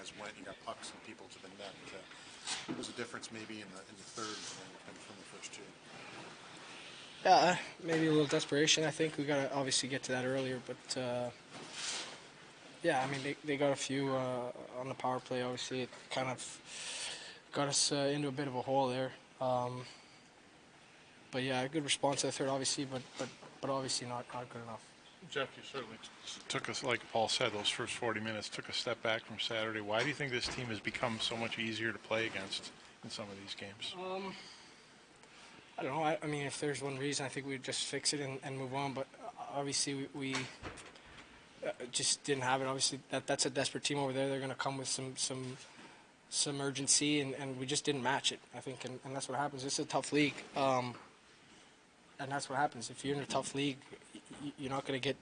guys went, you got pucks and people to the net. Uh, was the difference maybe in the, in the third than from the first two? Yeah, maybe a little desperation. I think we got to obviously get to that earlier, but uh, yeah, I mean they, they got a few uh, on the power play. Obviously, it kind of got us uh, into a bit of a hole there. Um, but yeah, a good response to the third, obviously, but but but obviously not not good enough. Jeff, you certainly took us, like Paul said, those first 40 minutes took a step back from Saturday. Why do you think this team has become so much easier to play against in some of these games? Um, I don't know. I, I mean, if there's one reason, I think we'd just fix it and, and move on. But uh, obviously, we, we uh, just didn't have it. Obviously, that that's a desperate team over there. They're going to come with some some some urgency, and, and we just didn't match it. I think, and, and that's what happens. This is a tough league, um, and that's what happens. If you're in a tough league, you're not going to get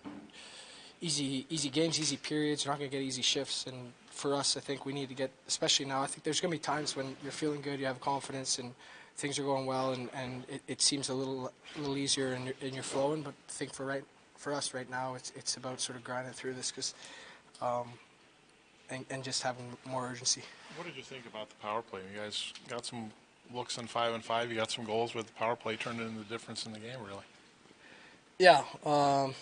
easy easy games, easy periods. You're not going to get easy shifts. And for us, I think we need to get, especially now. I think there's going to be times when you're feeling good, you have confidence, and things are going well, and, and it, it seems a little a little easier and you're, and you're flowing. But I think for right for us right now, it's it's about sort of grinding through this because. Um, and, and just having more urgency. What did you think about the power play? You guys got some looks on five and five. You got some goals with the power play turned into the difference in the game, really. Yeah, um,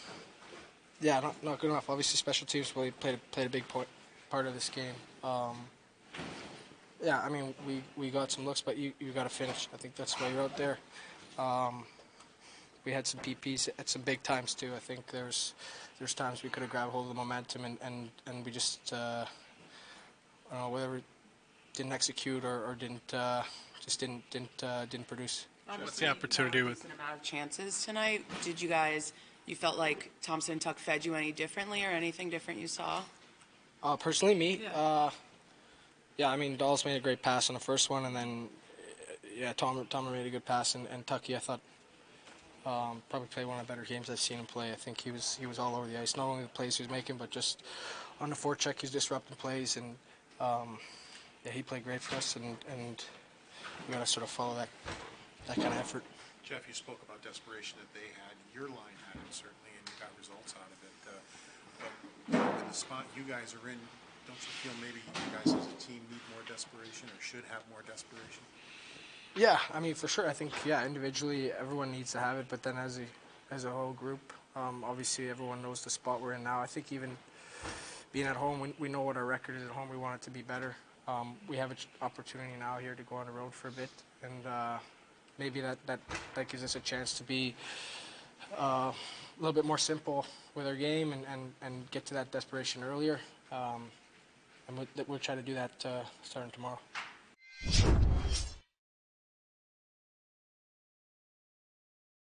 yeah, not, not good enough. Obviously, special teams really played played a big point, part of this game. Um, yeah, I mean, we, we got some looks, but you, you got to finish. I think that's why you're out there. Um, we had some PPs at some big times too. I think there's there's times we could have grabbed hold of the momentum and, and, and we just uh, I don't know we didn't execute or, or didn't uh, just didn't didn't uh, didn't produce. What's the opportunity with- Decent amount of chances tonight. Did you guys? You felt like Thompson and Tuch fed you any differently, or anything different you saw? Uh, personally, me, Yeah. uh, yeah, I mean, Dolls made a great pass on the first one, and then, uh, yeah, Tom, Tom made a good pass, and, and Tucky, I thought, um, probably played one of the better games I've seen him play. I think he was he was all over the ice, not only the plays he was making, but just on the forecheck, he's disrupting plays, and um, yeah, he played great for us, and, and we got to sort of follow that that kind of effort. Jeff, you spoke about desperation that they had. Your line had it certainly, and you got results out of it. Uh, but in the spot you guys are in, don't you feel maybe you guys as a team need more desperation or should have more desperation? Yeah, I mean for sure. I think yeah, individually everyone needs to have it, but then as a as a whole group, um, obviously everyone knows the spot we're in now. I think even being at home, we, we know what our record is at home. We want it to be better. Um, we have an opportunity now here to go on the road for a bit, and uh, maybe that, that that gives us a chance to be uh, a little bit more simple with our game and, and, and get to that desperation earlier. Um, and we'll, we'll try to do that uh, starting tomorrow.